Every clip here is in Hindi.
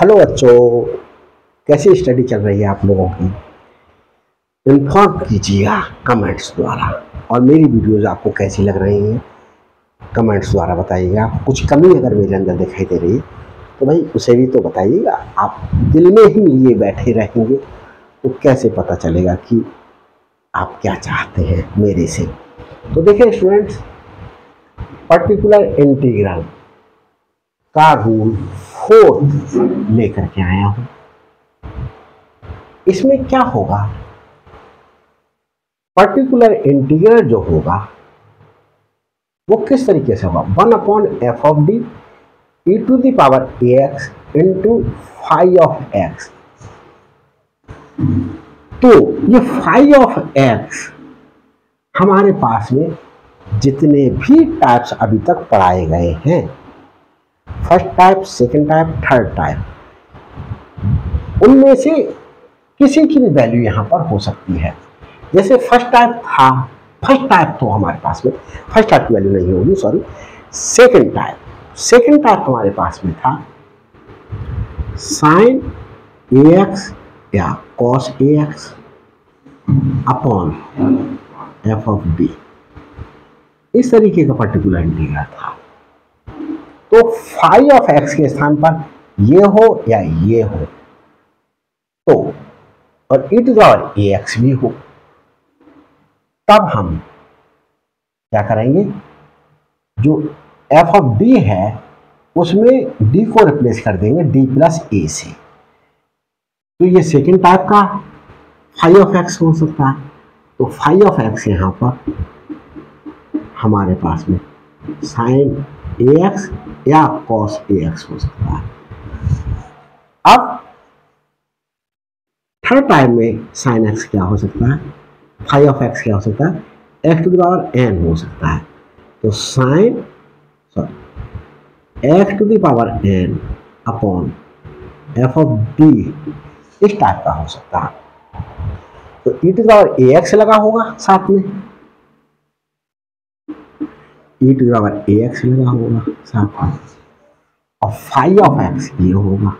हेलो बच्चों, कैसी स्टडी चल रही है आप लोगों की? इन्फॉर्म कीजिएगा कमेंट्स द्वारा। और मेरी वीडियोस आपको कैसी लग रही हैं, कमेंट्स द्वारा बताइएगा। कुछ कमी अगर मेरे अंदर दिखाई दे रही है तो भाई उसे भी तो बताइएगा। आप दिल में ही लिए बैठे रहेंगे तो कैसे पता चलेगा कि आप क्या चाहते हैं मेरे से? तो देखिए स्टूडेंट्स पर्टिकुलर इंटीग्रल का रूल फोर्थ लेकर के आया हूँ। इसमें क्या होगा? पर्टिकुलर इंटीग्रल जो होगा, वो किस तरीके से होगा? One upon f of d e to the power a x into five of x तो ये फाइव ऑफ़ एक्स हमारे पास में जितने भी टाइप्स अभी तक पढ़ाए गए हैं first type second type third type उनमें से किसी की भी वैल्यू यहाँ पर हो सकती है। जैसे फ़र्स्ट टाइप था फ़र्स्ट टाइप तो हमारे पास में फ़र्स्ट टाइप की वैल्यू नहीं होगी sorry second type second type हमारे पास में था। साइन ए एक्स या cos a x upon f of d इस तरीके का पर्टिकुलर इंटीग्रल था। तो फाइव ऑफ़ एक्स के स्थान पर ये हो या ये हो? तो और e to the power a x भी हो। तब हम क्या करेंगे? जो एफ़ ऑफ़ डी है, उसमें डी को रिप्लेस कर देंगे डी प्लस ए से। तो ये सेकेंड टाइप का फाइव ऑफ़ एक्स हो सकता है। तो फाइव ऑफ़ एक्स यहाँ पर हमारे पास में साइन एक्स या कॉस ए एक्स हो सकता है। अब थर्ड टाइम में साइन एक्स क्या हो सकता है? फाइव ऑफ़ एक्स क्या हो सकता है? एक्स टू दावर एन हो सकता है। तो sine sorry x to the power n upon f of b इस टाइप का हो सकता है। तो e to the power a x लगा होगा साथ में। E to the power a x लगा होगा में और फाइव ऑफ़ एक्स ये होगा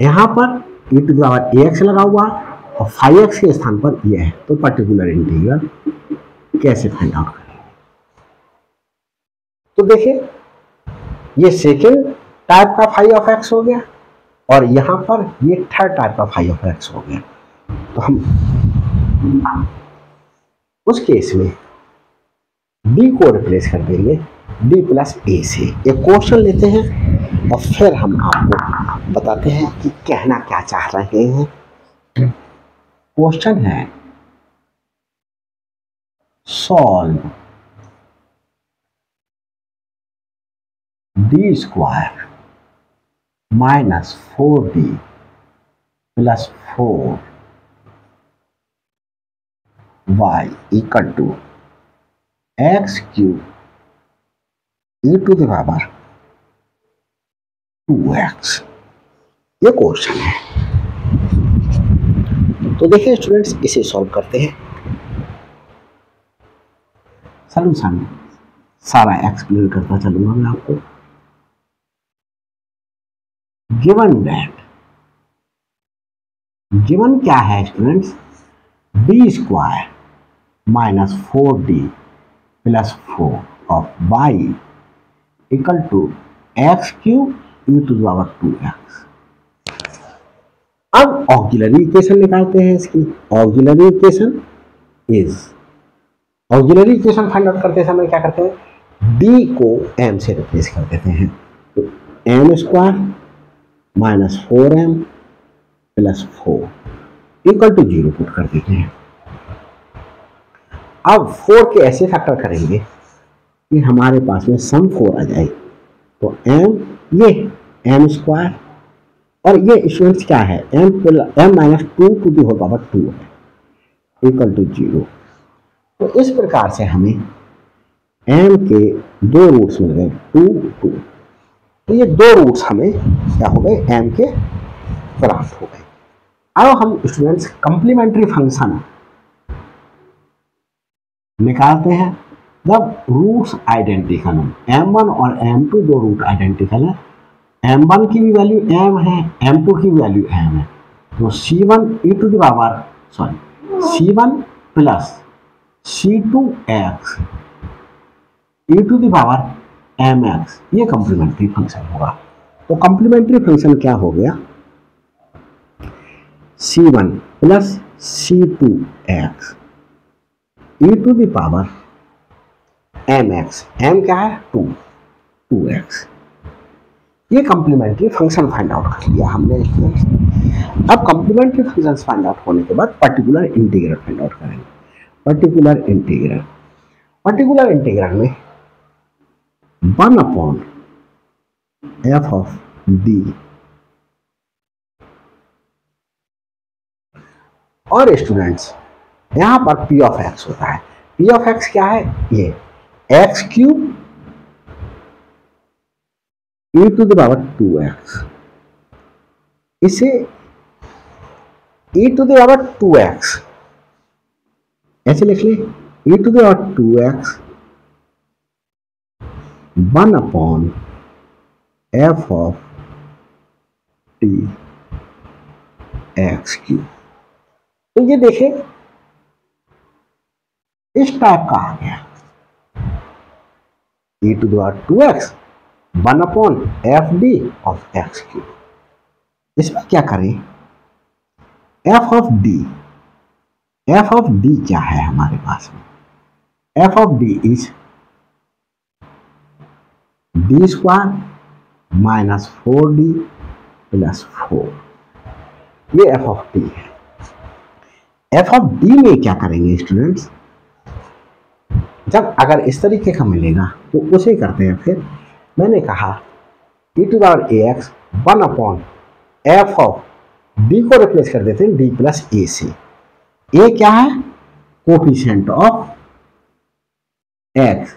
यहाँ पर e to the power a x लगा हुआ और फाइव एक्स के स्थान पर ये है तो पर्टिकुलर इंटीग्रल कैसे फाइंड आउट करेंगे तो देखिए ये सेकेंड टाइप का फाइव ऑफ़ एक्स हो गया और यहाँ पर ये थर्ड टाइप का फाइव ऑफ़ एक्स हो गया तो हम उस केस में डी को रिप्लेस कर देंगे डी प्लस ए से एक क्वेश्चन लेते हैं और फिर हम आपको बताते हैं कि कहना क्या चाह रहे हैं। क्वेश्चन है solve d square minus four d plus four y equal to x cube e to the power 2x ये क्वेश्चन है। तो देखिए स्टूडेंट्स इसे सॉल्व करते हैं। सॉल्यूशन सारा एक्सप्लेन करता चलूँगा मैं आपको। गिवन दैट गिवन क्या है students b square minus four d plus four of y equal to x cube e to the power two x अब ऑक्सिलरी इक्वेशन निकालते हैं इसकी। Auxiliary equation is auxiliary equation find out करते समय क्या करते हैं? डी को एम से रिप्लेस कर देते हैं। तो m square minus four m plus four equal to zero put कर देते हैं। अब फोर के ऐसे फैक्टर करेंगे कि हमारे पास में सम फोर आ जाए। तो एम ये एम स्क्वायर और ये स्टूडेंट्स क्या है? M m minus two to the whole power two है इक्वल टू ज़ीरो तो इस प्रकार से हमें एम के दो रूट्स मिल गए टू टू तो ये दो रूट्स हमें क्या हो गए? एम के प्राप्त हो गए। अब हम स्टूडेंट्स कंप्लीमेंट्री फ़ंक्शन निकालते हैं। जब रूट्स आइडेंटिकल हो। एम वन और एम टू दो रूट आइडेंटिकल है। एम वन की भी वैल्यू एम है एम टू की वैल्यू एम है। तो C one E to the power sorry C one plus C two X E to the power M X ये कंप्लीमेंट्री फ़ंक्शन होगा। तो कंप्लीमेंट्री फ़ंक्शन क्या हो गया? C one plus c two x e to the power m x m क्या है? टू टू एक्स ये कंप्लीमेंट्री फ़ंक्शन फाइंड आउट कर लिया हमने अब कंप्लीमेंट्री फ़ंक्शन फाइंड आउट होने के बाद पर्टिकुलर इंटीग्रल फाइंड आउट करेंगे। पर्टिकुलर इंटीग्रल पर्टिकुलर इंटीग्रल में one upon f of d और स्टूडेंट्स यहाँ पर पी ऑफ़ एक्स होता है। पी ऑफ़ एक्स क्या है? ये x cube e to the power two x इसे e to the power two x ऐसे लिख ले e to the power two x one upon f of t x q तो ये देखे इस टाइप का आ गया। E to the power two x one upon f d of x q इसमें क्या करें? F of d f of d क्या है हमारे पास में? F of d is d square minus four d plus four ये एफ़ ऑफ़ डी है। एफ़ ऑफ़ डी में क्या करेंगे स्टूडेंट्स जब अगर इस तरीके का मिलेगा तो उसे करते हैं फिर। मैंने कहा e to the power a x one upon f of d को रिप्लेस कर देते हैं डी प्लस ए से ए क्या है? कोफिशियंट ऑफ़ एक्स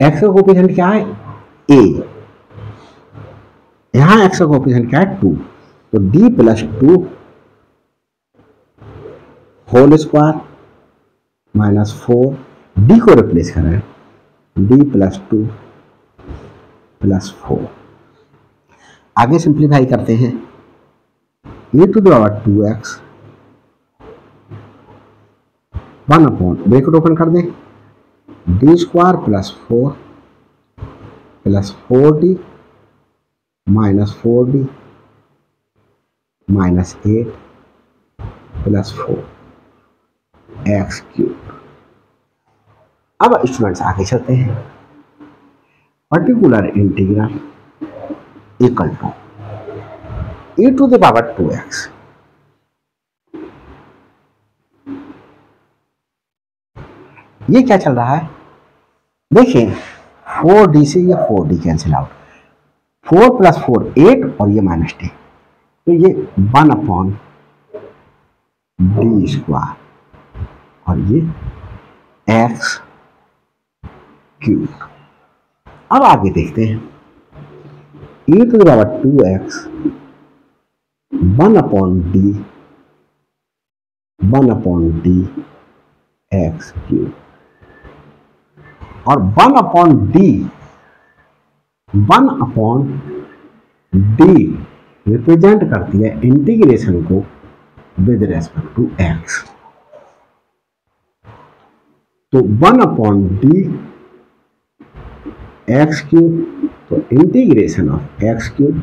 एक्स का कोफिशियंट क्या है? ए यहाँ एक्स का कोफिशियंट क्या है? टू तो d plus two whole square minus four d को रिप्लेस करें। D plus two plus four. आगे सिंप्लीफाई करते हैं। A to the power two x one upon bracket open कर दें। D square plus four plus four d minus four d minus eight plus four x cube अब स्टूडेंट्स आगे चलते हैं। Particular integral equal to a to the power two x ये क्या चल रहा है? देखिए फोर डी से ये four d cancel out four plus four eight और ये माइनस डी तो ये वन अपॉन डी स्क्वायर और ये एक्स क्यूब अब आगे देखते हैं। e to the power two x one upon d one upon d x cube और one upon d one upon d represent करती है इंटीग्रेशन को विद रेस्पेक्ट टू एक्स तो one upon d x cube तो integration of x cube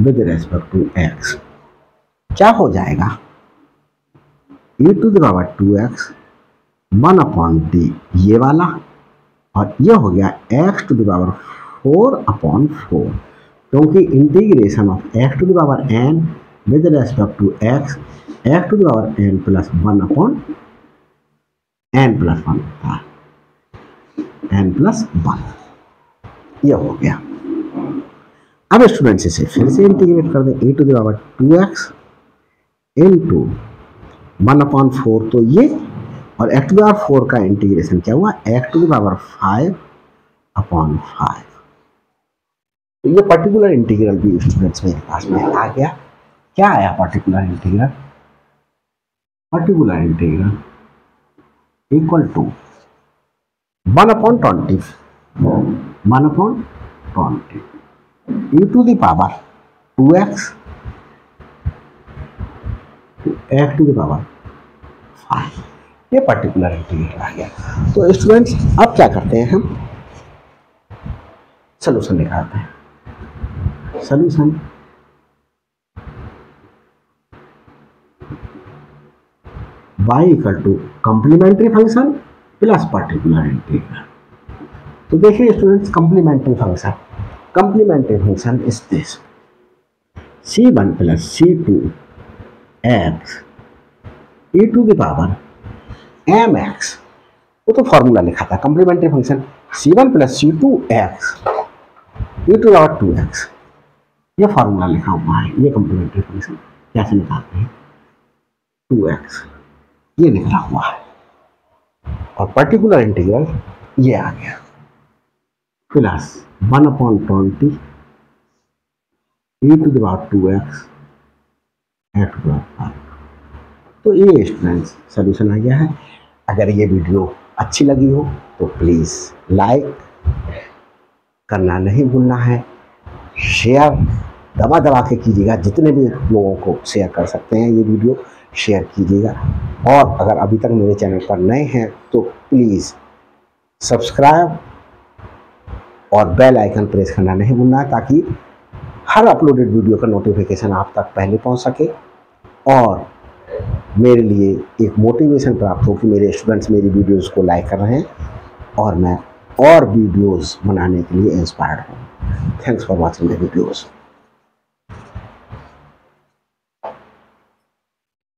with respect to x क्या हो जाएगा? e to the power two x one upon d ये वाला, और ये हो गया x to the power four upon four क्योंकि integration of x to the power n with respect to x x to the power n plus one upon n plus one होता है एन प्लस वन ये हो गया। अब स्टूडेंट्स इसे फिर से इंटीग्रेट कर दें। A to the power two x into one upon four तो ये और x to the power four का इंटीग्रेशन क्या हुआ? X to the power five upon five तो ये पर्टिकुलर इंटीग्रल भी स्टूडेंट्स मेरे पास में आ गया। क्या आया particular integral particular integral equal to one upon twenty one upon twenty e to the power two x x to the power five ये पर्टिकुलर इंटीग्रल आ गया। तो स्टूडेंट्स अब क्या करते हैं हम? सोल्यूशन निकालते हैं। Solution y equal to complementary function plus particular integral तो देखिए students complementary function complementary function is this c one plus c two x e to की पावर एम एक्स वो तो फॉर्मूला लिखा था complementary function c one plus c two x e to power two x ये फॉर्मूला लिखा हुआ है, ये कंप्लीमेंट्री फ़ंक्शन कैसे निकालते हैं? टू एक्स ये निकला हुआ है। और पर्टिकुलर इंटीग्रल ये आ गया। Plus one upon twenty e to the power two x eight तो ये स्टूडेंट्स सोल्यूशन आ गया है। अगर ये वीडियो अच्छी लगी हो तो प्लीज़ लाइक करना नहीं भूलना है। शेयर दबा दबा के कीजिएगा। जितने भी लोगों को शेयर कर सकते हैं ये वीडियो शेयर कीजिएगा। और अगर अभी तक मेरे चैनल पर नए हैं तो प्लीज़ सब्सक्राइब और बेल आइकन प्रेस करना नहीं भूलना, ताकि हर अपलोडेड वीडियो का नोटिफिकेशन आप तक पहले पहुँच सके। और मेरे लिए एक मोटिवेशन प्राप्त हो कि मेरे स्टूडेंट्स मेरी वीडियोस को लाइक कर रहे हैं और मैं और वीडियोस बनाने के लिए इंस्पायर्ड हूँ। Thanks for watching the videos